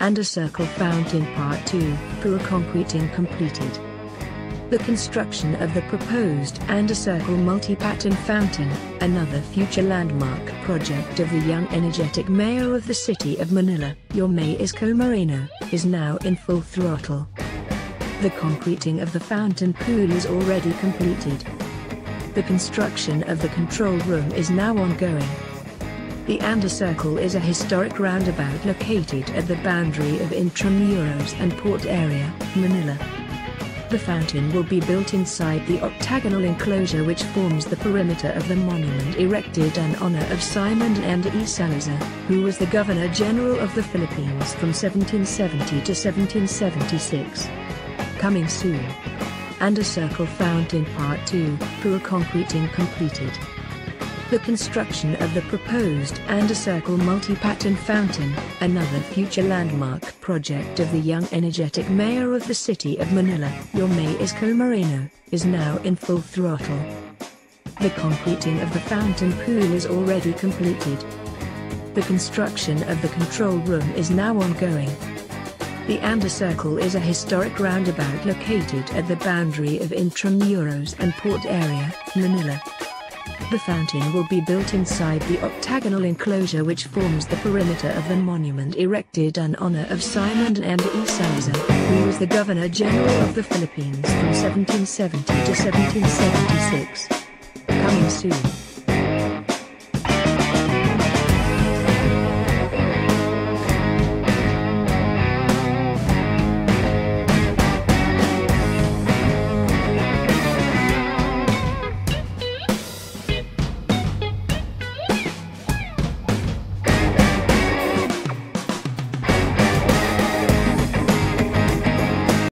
Anda Circle fountain Part 2, Pura concreting completed. The construction of the proposed Anda Circle multi-pattern fountain, another future landmark project of the young energetic mayor of the city of Manila, Yorme Isko Moreno, is now in full throttle. The concreting of the fountain pool is already completed. The construction of the control room is now ongoing. The Anda Circle is a historic roundabout located at the boundary of Intramuros and Port Area, Manila. The fountain will be built inside the octagonal enclosure which forms the perimeter of the monument erected in honor of Simon and E. Salazar, who was the Governor General of the Philippines from 1770 to 1776. Coming soon. Anda Circle Fountain Part 2, Pura concreting completed. The construction of the proposed Anda Circle multi-pattern fountain, another future landmark project of the young energetic mayor of the city of Manila, Yorme Isko Moreno, is now in full throttle. The concreting of the fountain pool is already completed. The construction of the control room is now ongoing. The Anda Circle is a historic roundabout located at the boundary of Intramuros and Port Area, Manila. The fountain will be built inside the octagonal enclosure which forms the perimeter of the monument erected in honor of Simon Anda. Salazar, who was the Governor General of the Philippines from 1770 to 1776. Coming soon.